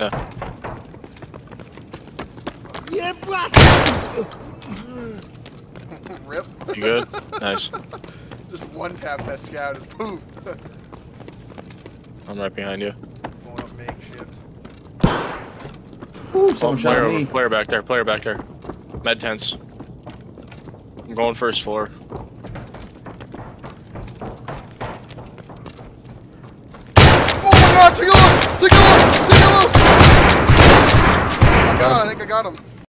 Yeah. Yeah, blast! Rip. You good? Nice. Just one tap that scout is poof. I'm right behind you. Going up makeshift. Ooh, Oh, someone shot player, me. player back there. Player back there. Med tents. I'm going first floor. Oh my god, take a look! Take got him.